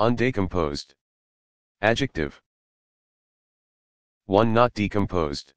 Undecomposed. Adjective. 1 not decomposed.